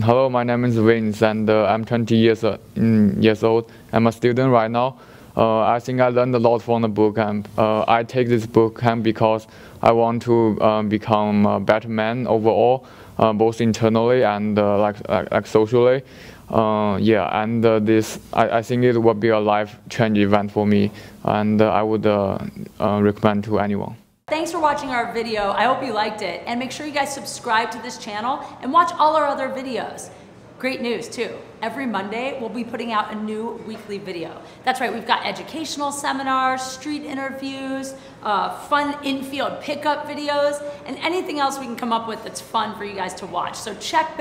Hello, my name is Vince, and uh, I'm 20 years uh, years old. I'm a student right now. Uh, I think I learned a lot from the boot camp. Uh, I take this boot camp because I want to uh, become a better man overall, uh, both internally and like, like, like socially. yeah, and this I, I, think it will be a life-changing event for me, and I would recommend to anyone. Thanks for watching our video. I hope you liked it. And make sure you guys subscribe to this channel and watch all our other videos. Great news too. Every Monday, we'll be putting out a new weekly video. That's right, we've got educational seminars, street interviews, uh, fun infield pickup videos, and anything else we can come up with that's fun for you guys to watch. So check back.